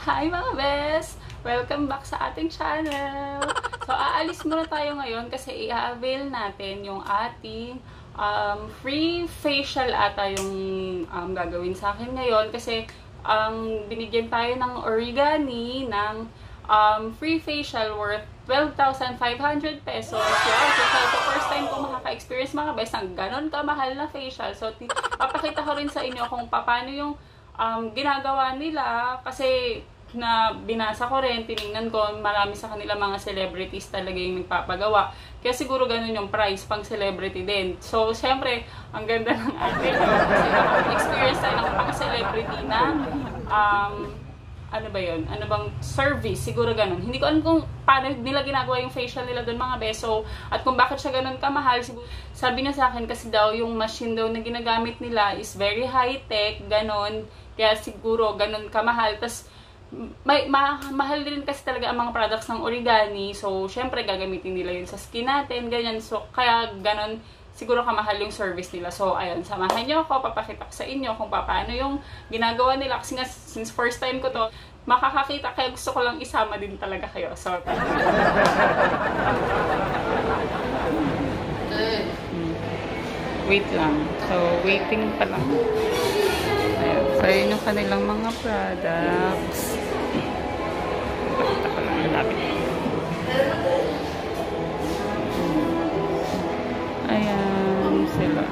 Hi mga best! Welcome back sa ating channel! So, aalis muna tayo ngayon kasi i-avail natin yung ating um, free facial ata yung um, gagawin sa akin ngayon kasi um, binigyan tayo ng origami ng um, free facial worth 12,500 pesos. Wow, so, so first time ko makaka-experience mga best ng ganon kamahal na facial. So, papakita ko rin sa inyo kung paano yung um, ginagawa nila kasi na binasa ko rin, tiningnan ko, marami sa kanila mga celebrities talaga yung nagpapagawa. Kaya siguro ganun yung price pang celebrity din. So, syempre, ang ganda ng atin. Kasi experience tayo ng pang celebrity na um, ano ba yun? Ano bang service? Siguro ganun. Hindi ko alam kung paano nila ginagawa yung facial nila doon mga beso at kung bakit siya ganun kamahal. Sabi niya sa akin kasi daw yung machine daw na ginagamit nila is very high-tech, ganun. Kaya siguro ganun kamahal. Tapos, may, ma mahal din kasi talaga ang mga products ng origami. So, syempre, gagamitin nila yun sa skin natin, ganyan. So, kaya ganon, siguro kamahal yung service nila. So, ayun, samahan nyo ako, papakita ko sa inyo kung paano yung ginagawa nila. Kasi nga, since first time ko to, makakakita, kaya gusto ko lang isama din talaga kayo. So, wait lang. So, waiting pa lang. Ayan. So, yun yung kanilang mga products. Pakita ko lang malapit. Ayan sila.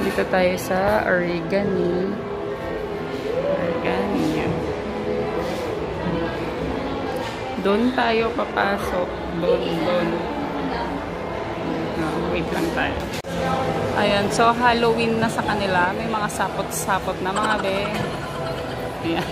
Dito tayo sa Origami. Origami. Doon tayo papasok. Doon, doon. No, wait lang tayo. Ayan, so Halloween na sa kanila. May mga sapot-sapot na mga be. Ayan.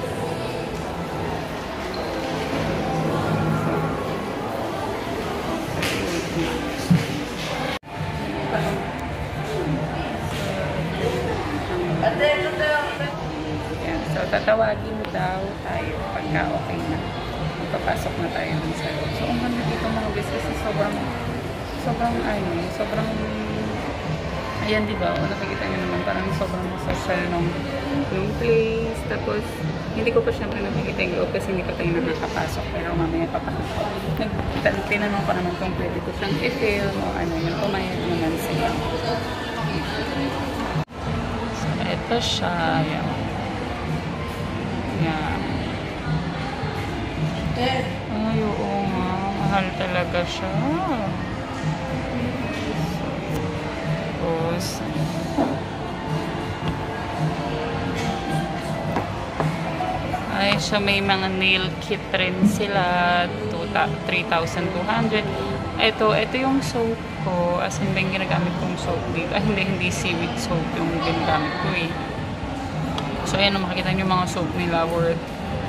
Ayan, so tatawagin mo daw tayo pagka okay na. Magpapasok na tayo ng sa'yo. So, ang ganda dito mga business sobrang sobrang ano, sobrang Ayan, di ba? O, nakikita niyo naman, parang sobrang social nung, nung place. Tapos, hindi ko pa syempre nakikita yung loob kasi hindi pa tayo nakakapasok. Pero mamaya papakita. Nag, tinanong ko naman kung pwede ko siyang i-film o ano yun. Pumayag naman siya. So, ito siya. Yan. Yan. Ay, oo nga. Mahal talaga siya. Tapos, ay, so may mga nail kit rin sila. 3,200. Ito, ito yung soap ko. As in, ba yung ginagamit kong soap dito? Ah, hindi, hindi seaweed soap yung ginagamit ko eh. So, ayan, makikita nyo mga soap nila worth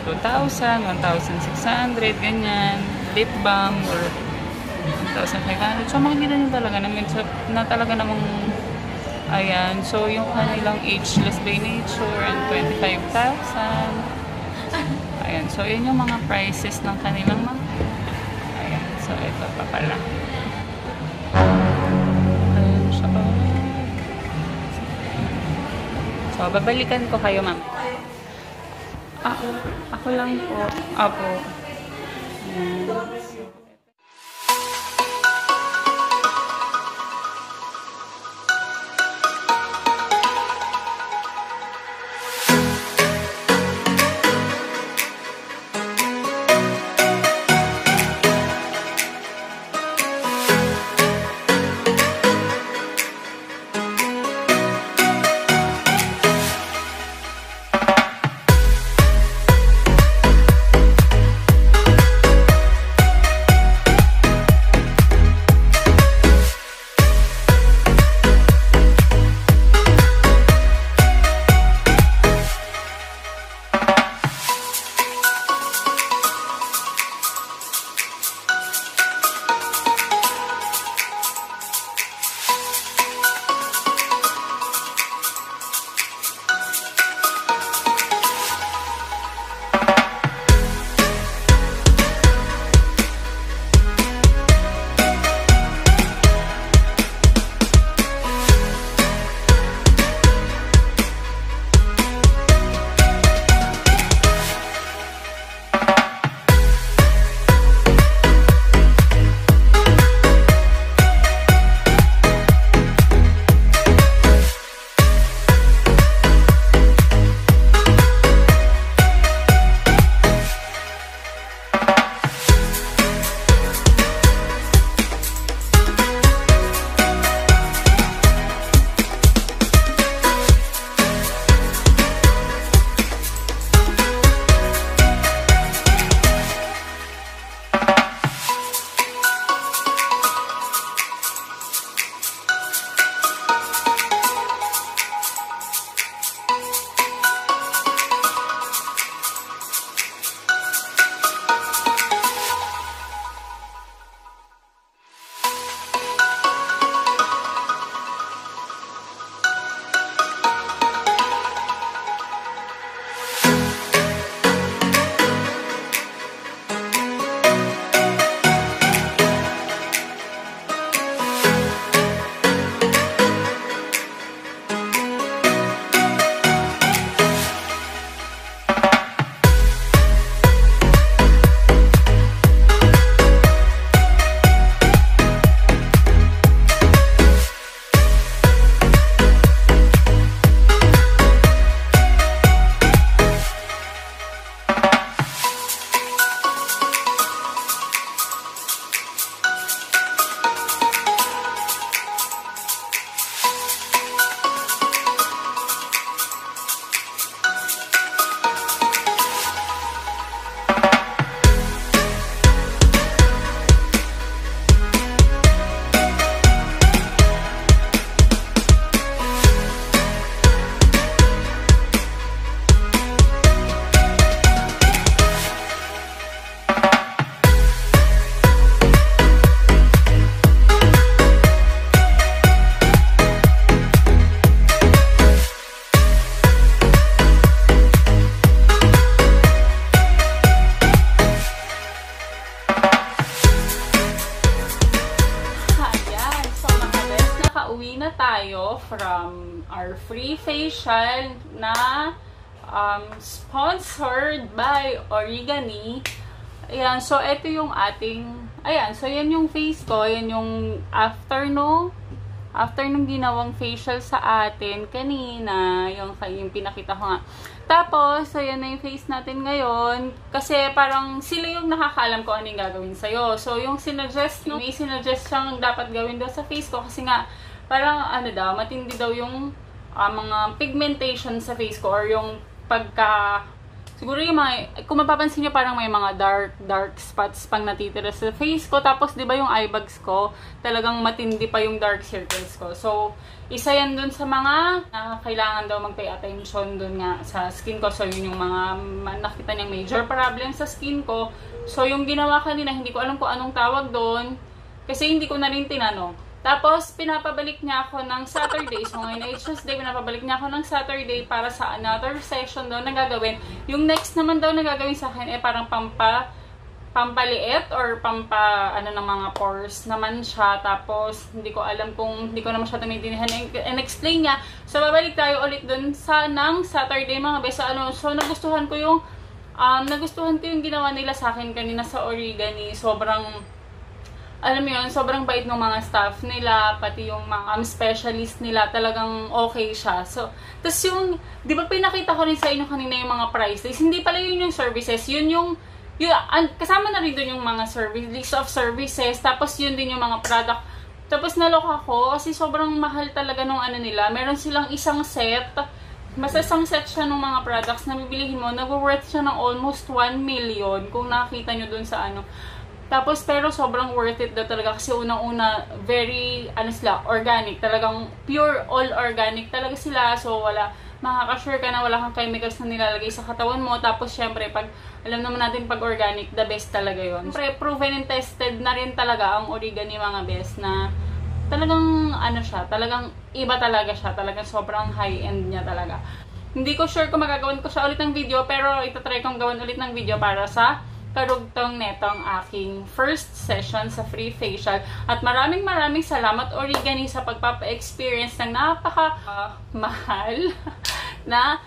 2,000, 1,600, ganyan. Lip balm worth 1,500. So, makikita nyo talaga na, na talaga namang ayan. So, yung kanilang ageless by nature and 25,000. Ayan. So, yun yung mga prices ng kanilang mga ayan. So, ito pa pala. Ayan siya. So, babalikan ko kayo, ma'am. Ako, ako lang po. Apo. Ayan. Facial na um, sponsored by Origami. Ayan, so ito yung ating, ayan, so yan yung face ko, yan yung after no, after nung ginawang facial sa atin kanina, yung, yung pinakita ko nga. Tapos, so yan na yung face natin ngayon. Kasi parang sila yung nakakaalam ko ano yung gagawin sa'yo. So, yung sinuggest, no, may sinuggest siyang dapat gawin daw sa face ko kasi nga, parang ano daw, matindi daw yung uh, mga pigmentation sa face ko or yung pagka Siguro yung mga, kung mapapansin nyo, parang may mga dark, dark spots pang natitira sa face ko. Tapos, di ba yung eye bags ko, talagang matindi pa yung dark circles ko. So, isa yan dun sa mga na kailangan daw mag-pay attention dun nga sa skin ko. So, yun yung mga nakita niyang major problem sa skin ko. So, yung ginawa kanina, hindi ko alam kung anong tawag doon. Kasi hindi ko na rin tinanong. Tapos, pinapabalik niya ako ng Saturday. So, ngayon ay Tuesday, pinapabalik niya ako ng Saturday para sa another session daw na gagawin. Yung next naman daw na gagawin sa akin, eh parang pampa, pampaliit or pampa, ano ng mga pores naman siya. Tapos, hindi ko alam kung, hindi ko na masyadong maintindihan and explain niya. So, babalik tayo ulit dun sa ng Saturday, mga besa. Ano, so, nagustuhan ko yung, um, nagustuhan ko yung ginawa nila sa akin kanina sa Origami. Sobrang, alam mo yun, sobrang bait ng mga staff nila, pati yung mga um, specialist nila, talagang okay siya. So, tapos yung, di ba pinakita ko rin sa inyo kanina yung mga price list, hindi pala yun yung services, yun yung, yun, an, kasama na rin doon yung mga service, list of services, tapos yun din yung mga product. Tapos naloka ko, kasi sobrang mahal talaga nung ano nila, meron silang isang set, Basta isang set siya ng mga products na bibilihin mo, nag-worth siya ng almost 1 million kung nakita nyo dun sa ano. Tapos, pero sobrang worth it daw talaga kasi unang-una, very, ano sila, organic. Talagang pure, all organic talaga sila. So, wala, makaka-sure ka na wala kang chemicals na nilalagay sa katawan mo. Tapos, syempre, pag, alam naman natin pag organic, the best talaga yon Syempre, proven and tested na rin talaga ang origami mga best na talagang, ano siya, talagang iba talaga siya. Talagang sobrang high-end niya talaga. Hindi ko sure kung magagawan ko siya ulit ng video, pero itatry kong gawin ulit ng video para sa karugtong netong aking first session sa free facial. At maraming maraming salamat Origani sa pagpapa-experience ng napaka-mahal uh, na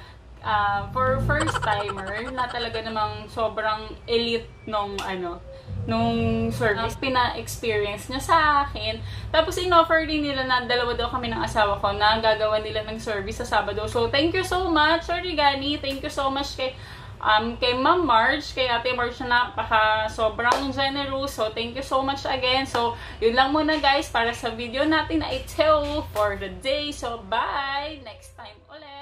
uh, for first timer na talaga namang sobrang elite nung ano nung service pina-experience niya sa akin. Tapos in-offer din nila na dalawa daw kami ng asawa ko na gagawa nila ng service sa Sabado. So thank you so much Origani. Thank you so much kay um, kay Ma'am Marge, kay Ate Marge na napaka sobrang generous. So, thank you so much again. So, yun lang muna guys para sa video natin na i-tell for the day. So, bye! Next time ulit!